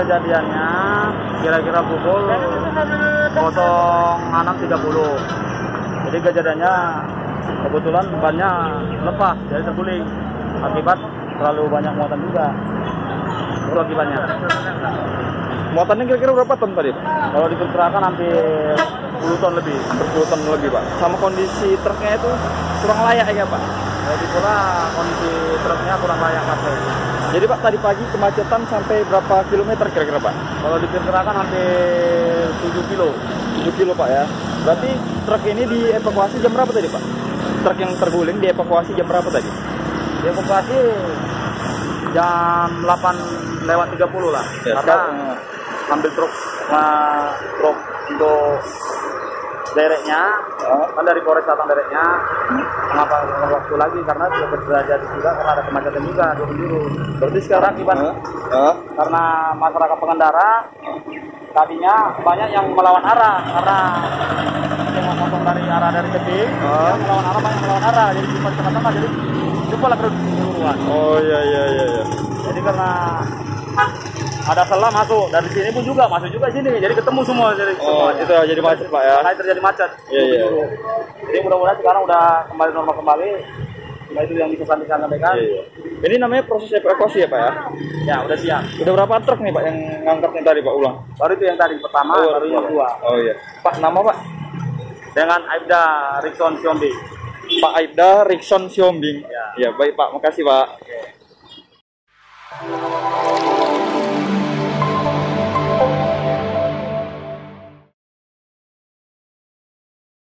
Kejadiannya kira-kira pukul 06.30. Jadi kejadiannya kebetulan bannya lepas jadi terguling akibat terlalu banyak muatan juga. Itu akibatnya. Muatannya kira-kira berapa ton tadi? Pak? Kalau diperkirakan hampir 10 ton lebih. 10 ton lebih Pak. Sama kondisi truknya itu kurang layak ya Pak? Jadi pula kondisi truknya kurang layak pakai. Jadi Pak tadi pagi kemacetan sampai berapa kilometer kira-kira Pak? Kalau diperkirakan hampir 7 kilo. 7 kilo Pak ya. Berarti truk ini dievakuasi jam berapa tadi Pak? Truk yang terguling dievakuasi jam berapa tadi? Dievakuasi jam 8 lewat 30 lah. Ya, Karena sekarang- ambil truk nah, truk untuk dereknya Oh. kan dari Polres datang dereknya kenapa waktu lagi karena sudah terjadi juga karena ada kemacetan juga di biru Berarti sekarang akibat Hah? karena masyarakat pengendara tadinya banyak yang melawan arah karena yang mau potong dari arah dari tebing Ah. yang melawan arah banyak melawan arah jadi di tengah-tengah jadi jumpa lah keseluruhan Oh iya iya iya. iya. jadi karena ada selah masuk dari sini pun juga masuk juga sini jadi ketemu semua dari Oh semuanya. itu jadi macet Pak ya. Makanya terjadi macet Iya, iya. jadi mudah-mudahan sekarang udah kembali normal kembali Nah, itu yang kami sampaikan Iya, iya. Ini namanya proses evakuasi ya Pak ya? ya udah siap Udah berapa truk nih Pak yang ngangkatnya tadi Pak ulang? baru itu yang tadi pertama baru yang kedua Oh iya. Pak nama Pak? dengan Aibda Rikson Siombi Pak Aibda Rikson Siombing. Ya. Baik Pak, makasih Pak.